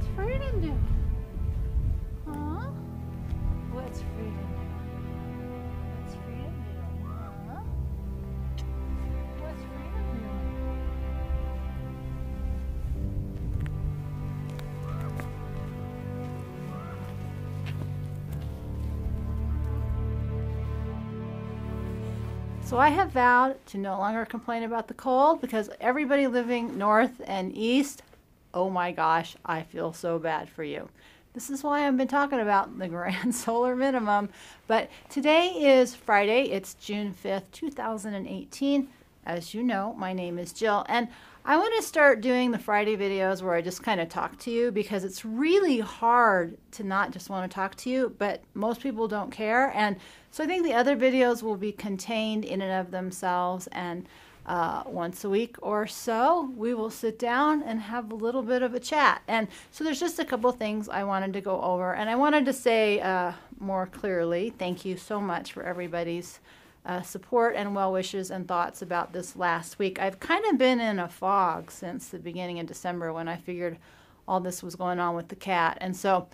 What's freedom do? Huh? What's freedom do? What's freedom do? Huh? What's freedom do? So I have vowed to no longer complain about the cold because everybody living north and east, oh my gosh, I feel so bad for you. This is why I've been talking about the grand solar minimum. But today is Friday, it's June 5th, 2018. As you know, my name is Jill, and I want to start doing the Friday videos where I just kind of talk to you because it's really hard to not just want to talk to you, but most people don't care. And so I think the other videos will be contained in and of themselves. And uh, once a week or so, we will sit down and have a little bit of a chat. And so there's just a couple things I wanted to go over. And I wanted to say uh, more clearly thank you so much for everybody's uh, support and well wishes and thoughts about this last week. I've kind of been in a fog since the beginning of December when I figured all this was going on with the cat. And so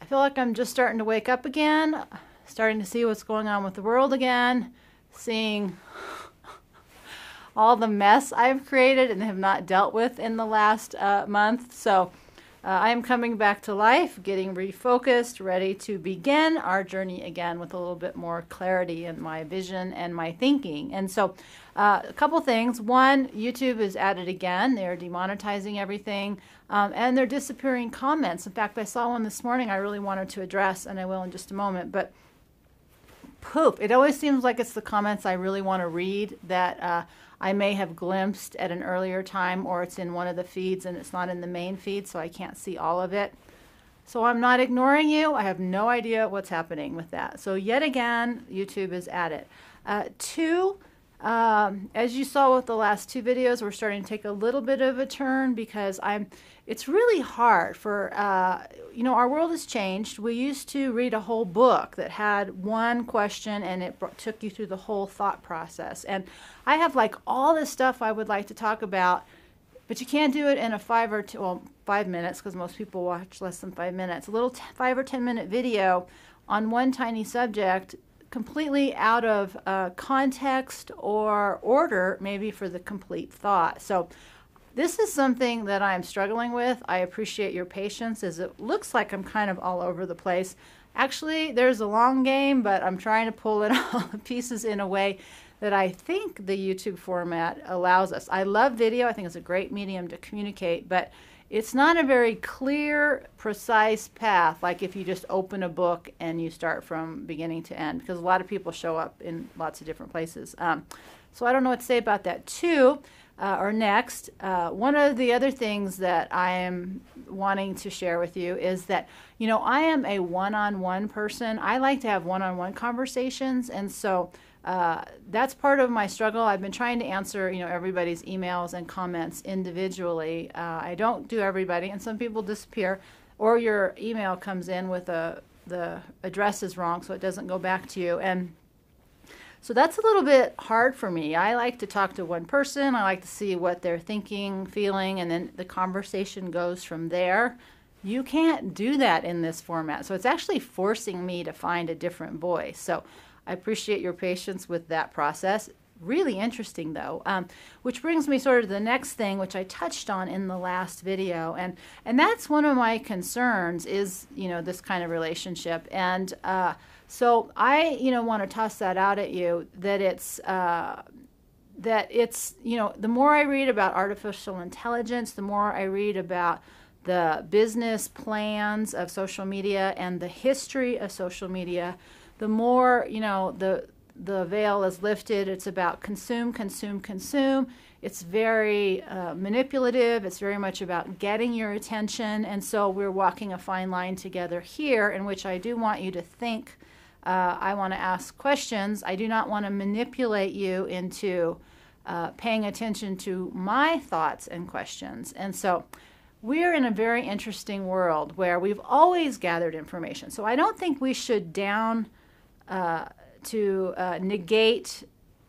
I feel like I'm just starting to wake up again, starting to see what's going on with the world again, seeing all the mess I've created and have not dealt with in the last uh, month. So uh, I am coming back to life, getting refocused, ready to begin our journey again with a little bit more clarity in my vision and my thinking. And so, uh, a couple things. One, YouTube is at it again. They're demonetizing everything um, and they're disappearing comments. In fact, I saw one this morning I really wanted to address, and I will in just a moment. But poop. It always seems like it's the comments I really want to read that uh, I may have glimpsed at an earlier time, or it's in one of the feeds and it's not in the main feed, so I can't see all of it. So I'm not ignoring you. I have no idea what's happening with that. So yet again, YouTube is at it. Uh, two, um, as you saw with the last two videos, we're starting to take a little bit of a turn because I'm. It's really hard for uh, you know our world has changed. We used to read a whole book that had one question and it took you through the whole thought process. And I have like all this stuff I would like to talk about, but you can't do it in a five or two, well five minutes because most people watch less than five minutes. A little five or ten minute video on one tiny subject completely out of uh, context or order, maybe for the complete thought. So, this is something that I'm struggling with. I appreciate your patience as it looks like I'm kind of all over the place. Actually, there's a long game, but I'm trying to pull it all the pieces in a way that I think the YouTube format allows us. I love video, I think it's a great medium to communicate, but it's not a very clear, precise path, like if you just open a book and you start from beginning to end, because a lot of people show up in lots of different places. Um, so I don't know what to say about that. Two, uh, or next, uh, one of the other things that I am wanting to share with you is that, you know, I am a one on one person. I like to have one on one conversations. And so uh, that's part of my struggle. I've been trying to answer, you know, everybody's emails and comments individually. Uh, I don't do everybody, and some people disappear, or your email comes in with a the address is wrong, so it doesn't go back to you. And so that's a little bit hard for me. I like to talk to one person. I like to see what they're thinking, feeling, and then the conversation goes from there. You can't do that in this format. So it's actually forcing me to find a different voice. So I appreciate your patience with that process. Really interesting, though, um, which brings me sort of to the next thing, which I touched on in the last video, and and that's one of my concerns is you know this kind of relationship, and uh, so I you know want to toss that out at you that it's. Uh, that it's you know the more I read about artificial intelligence, the more I read about the business plans of social media and the history of social media, the more you know the the veil is lifted. It's about consume, consume, consume. It's very uh, manipulative. It's very much about getting your attention. And so we're walking a fine line together here, in which I do want you to think. Uh, I want to ask questions. I do not want to manipulate you into uh, paying attention to my thoughts and questions. And so we're in a very interesting world where we've always gathered information. So I don't think we should down uh, to uh, negate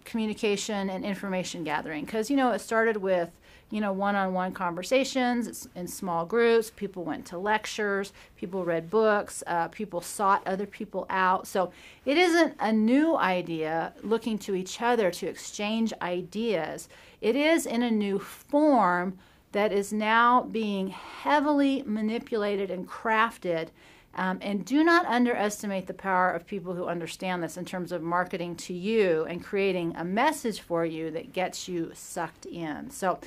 communication and information gathering because you know it started with you know, one on one conversations in small groups. People went to lectures, people read books, uh, people sought other people out. So it isn't a new idea looking to each other to exchange ideas, it is in a new form that is now being heavily manipulated and crafted. Um, and do not underestimate the power of people who understand this in terms of marketing to you and creating a message for you that gets you sucked in. So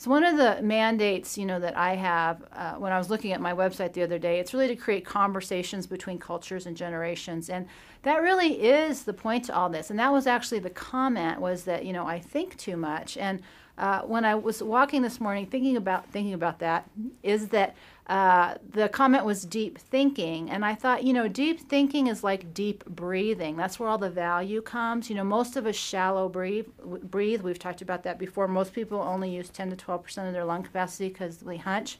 so one of the mandates, you know, that I have uh, when I was looking at my website the other day, it's really to create conversations between cultures and generations, and that really is the point to all this. And that was actually the comment was that you know I think too much, and uh, when I was walking this morning, thinking about thinking about that, is that uh, the comment was deep thinking. And I thought, you know, deep thinking is like deep breathing. That's where all the value comes. You know, most of us shallow breathe. breathe. We've talked about that before. Most people only use 10 to 12% of their lung capacity because we hunch.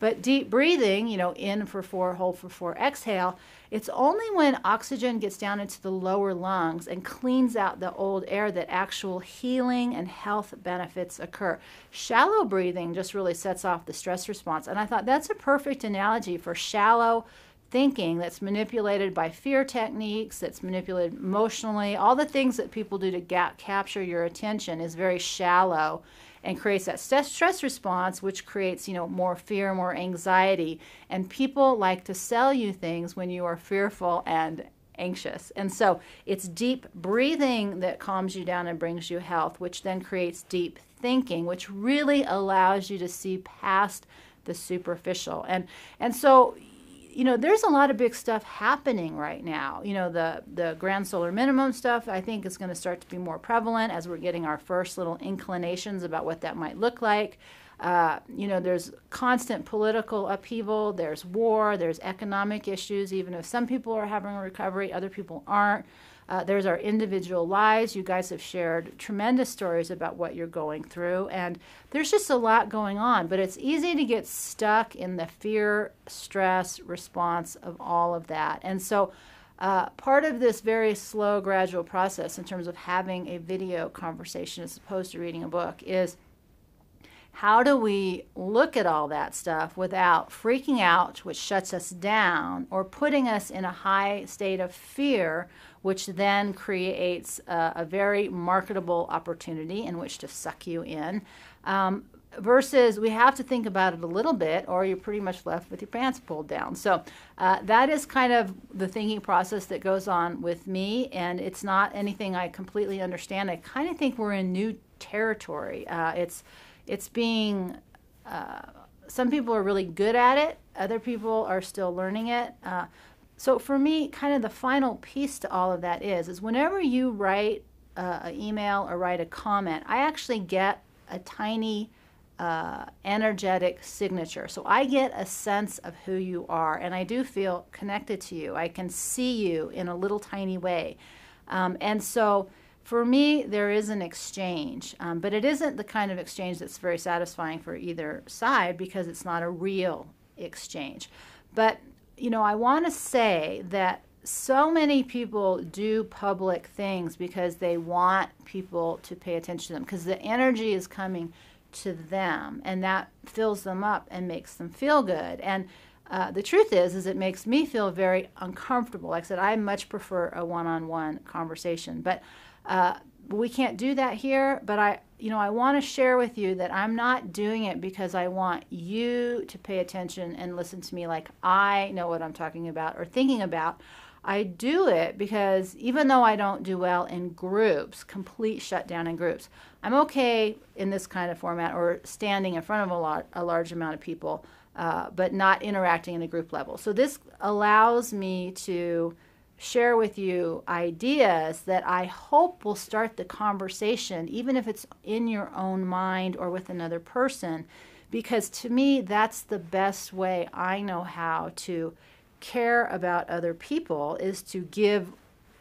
But deep breathing, you know, in for four, hold for four, exhale, it's only when oxygen gets down into the lower lungs and cleans out the old air that actual healing and health benefits occur. Shallow breathing just really sets off the stress response. And I thought that's a perfect analogy for shallow thinking that's manipulated by fear techniques, that's manipulated emotionally. All the things that people do to ga- capture your attention is very shallow and creates that stress response, which creates, you know, more fear, more anxiety. And people like to sell you things when you are fearful and anxious. And so it's deep breathing that calms you down and brings you health, which then creates deep thinking, which really allows you to see past the superficial. And and so you know, there's a lot of big stuff happening right now. You know, the the grand solar minimum stuff I think is going to start to be more prevalent as we're getting our first little inclinations about what that might look like. Uh, you know, there's constant political upheaval, there's war, there's economic issues. Even if some people are having a recovery, other people aren't. Uh, there's our individual lives. You guys have shared tremendous stories about what you're going through, and there's just a lot going on. But it's easy to get stuck in the fear, stress response of all of that. And so, uh, part of this very slow, gradual process in terms of having a video conversation as opposed to reading a book is how do we look at all that stuff without freaking out, which shuts us down, or putting us in a high state of fear, which then creates a, a very marketable opportunity in which to suck you in? Um, versus we have to think about it a little bit or you're pretty much left with your pants pulled down. So uh, that is kind of the thinking process that goes on with me and it's not anything i completely understand. I kind of think we're in new territory. Uh, it's it's being uh, some people are really good at it other people are still learning it uh, so for me kind of the final piece to all of that is is whenever you write uh, an email or write a comment i actually get a tiny uh, energetic signature. So i get a sense of who you are and i do feel connected to you. I can see you in a little tiny way. Um, and so for me, there is an exchange, um, but it isn't the kind of exchange that's very satisfying for either side because it's not a real exchange. But, you know, I want to say that so many people do public things because they want people to pay attention to them because the energy is coming to them and that fills them up and makes them feel good. And uh, the truth is, is it makes me feel very uncomfortable. Like I said, I much prefer a one-on-one conversation, but uh, we can't do that here, but I, you know, I want to share with you that I'm not doing it because I want you to pay attention and listen to me like I know what I'm talking about or thinking about. I do it because even though I don't do well in groups, complete shutdown in groups, I'm okay in this kind of format or standing in front of a, lot, a large amount of people, uh, but not interacting in a group level. So this allows me to share with you ideas that I hope will start the conversation, even if it's in your own mind or with another person, because to me, that's the best way I know how to care about other people is to give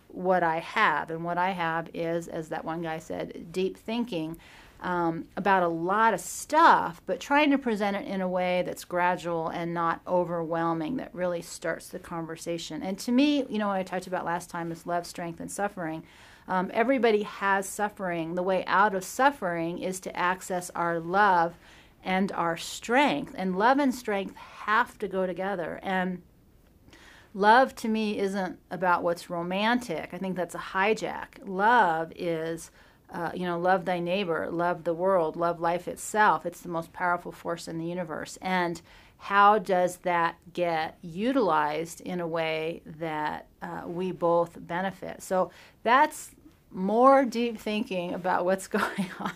what I have. And what I have is, as that one guy said, deep thinking um, about a lot of stuff, but trying to present it in a way that's gradual and not overwhelming, that really starts the conversation. And to me, you know, what I talked about last time is love, strength, and suffering. Um, everybody has suffering. The way out of suffering is to access our love and our strength. And love and strength have to go together. And love to me isn't about what's romantic. I think that's a hijack. Love is, uh, you know, love thy neighbor, love the world, love life itself. It's the most powerful force in the universe. And how does that get utilized in a way that uh, we both benefit? So that's more deep thinking about what's going on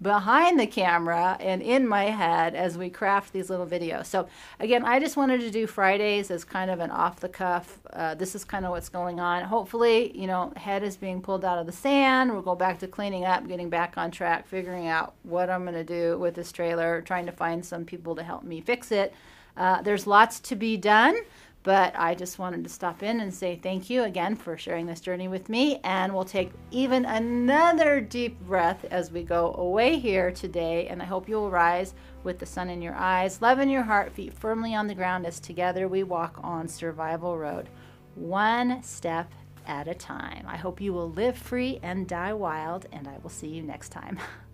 behind the camera and in my head as we craft these little videos. So again, I just wanted to do Fridays as kind of an off the cuff. Uh, this is kind of what's going on. Hopefully, you know, head is being pulled out of the sand. We'll go back to cleaning up, getting back on track, figuring out what I'm going to do with this trailer, trying to find some people to help me fix it. Uh, there's lots to be done. But I just wanted to stop in and say thank you again for sharing this journey with me. And we'll take even another deep breath as we go away here today. And I hope you'll rise with the sun in your eyes, love in your heart, feet firmly on the ground as together we walk on Survival Road, one step at a time. I hope you will live free and die wild, and I will see you next time.